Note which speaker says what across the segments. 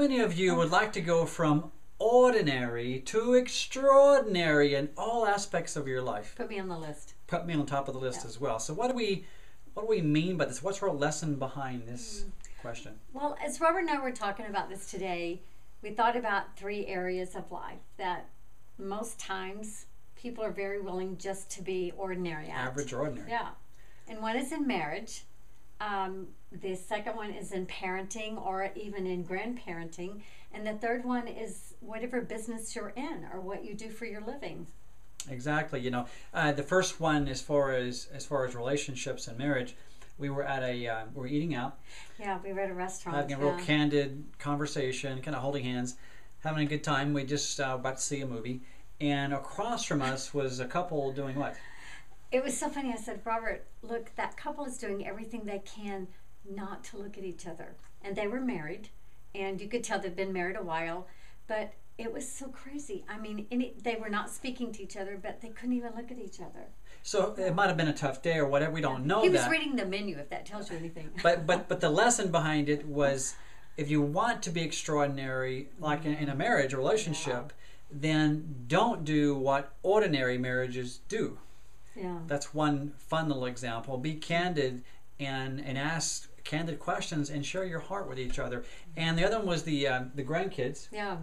Speaker 1: many of you would like to go from ordinary to extraordinary in all aspects of your life?
Speaker 2: Put me on the list.
Speaker 1: Put me on top of the list
Speaker 2: Yeah.
Speaker 1: as well. So, what do we, what do we mean by this? What's our lesson behind this
Speaker 2: Mm.
Speaker 1: question?
Speaker 2: Well, as Robert and I were talking about this today, we thought about three areas of life that most times people are very willing just to be ordinary at.
Speaker 1: Average or ordinary?
Speaker 2: Yeah. And one is in marriage. Um, the second one is in parenting or even in grandparenting. And the third one is whatever business you're in or what you do for your living.
Speaker 1: Exactly. You know, uh, the first one, as far as as far as relationships and marriage, we were at a uh, we were eating out,
Speaker 2: Yeah, we were at a restaurant.
Speaker 1: having a real candid conversation, kind of holding hands, having a good time. We just uh, about to see a movie, and across from us was a couple doing what?
Speaker 2: It was so funny. I said, Robert, look, that couple is doing everything they can not to look at each other. And they were married, and you could tell they've been married a while, but it was so crazy. I mean, any, they were not speaking to each other, but they couldn't even look at each other.
Speaker 1: So it might have been a tough day or whatever. We don't know
Speaker 2: he
Speaker 1: that.
Speaker 2: was reading the menu, if that tells you anything.
Speaker 1: but but but the lesson behind it was if you want to be extraordinary like in, in a marriage or relationship then don't do what ordinary marriages do
Speaker 2: yeah.
Speaker 1: that's one fun little example. Be candid and and ask candid questions and share your heart with each other. And the other one was the uh, the grandkids.
Speaker 2: Yeah.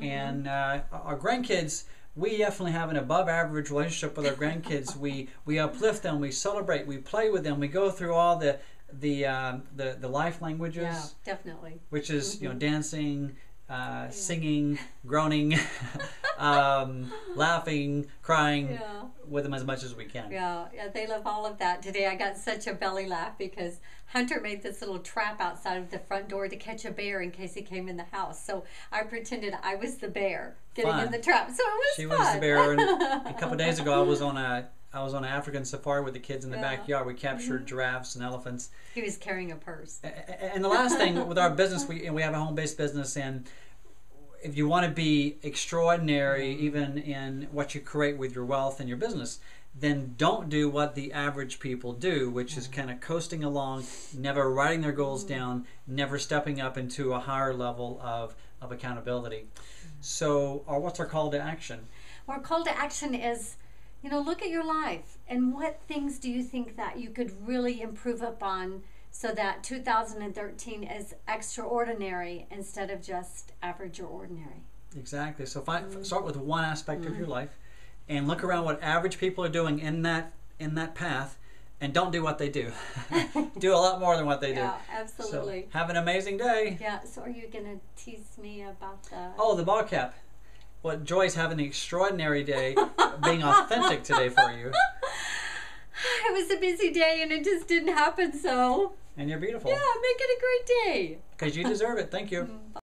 Speaker 1: and uh, our grandkids we definitely have an above average relationship with our grandkids. We we uplift them we celebrate we play with them we go through all the the um, the, the life languages.
Speaker 2: Yeah, definitely.
Speaker 1: which is you know dancing uh, singing groaning um, laughing crying.
Speaker 2: Yeah.
Speaker 1: With them as much as we can
Speaker 2: Yeah, yeah, they love all of that. Today I got such a belly laugh because Hunter made this little trap outside of the front door to catch a bear in case he came in the house. So I pretended I was the bear getting
Speaker 1: Fun.
Speaker 2: in the trap. So it was
Speaker 1: she
Speaker 2: fun.
Speaker 1: was the bear and a couple days ago i was on a I was on an African safari with the kids in the
Speaker 2: Yeah. Mm-hmm.
Speaker 1: backyard. We captured giraffes and elephants.
Speaker 2: he was carrying a purse.
Speaker 1: And the last thing with our business, we we have a home based business, and if you want to be extraordinary, even in what you create with your wealth and your business, then don't do what the average people do, which is mm-hmm. kind of coasting along, never writing their goals mm-hmm. down, never stepping up into a higher level of, of accountability. Mm-hmm. So, or what's our call to action?
Speaker 2: Our call to action is, you know, look at your life and what things do you think that you could really improve upon so that 2013 is extraordinary instead of just average or ordinary.
Speaker 1: Exactly. So find, mm-hmm. start with one aspect of your mm-hmm. life, and look around what average people are doing in that in that path, and don't do what they do. do a lot more than what they do.
Speaker 2: Yeah,
Speaker 1: So
Speaker 2: absolutely.
Speaker 1: have an amazing day.
Speaker 2: Yeah, so are you going to tease me about the.
Speaker 1: Oh, the ball cap. What Well, Joy's having an extraordinary day, being authentic today for you,
Speaker 2: It was a busy day and it just didn't happen, so.
Speaker 1: and you're beautiful
Speaker 2: Yeah, make it a great day.
Speaker 1: because you deserve it. Thank you.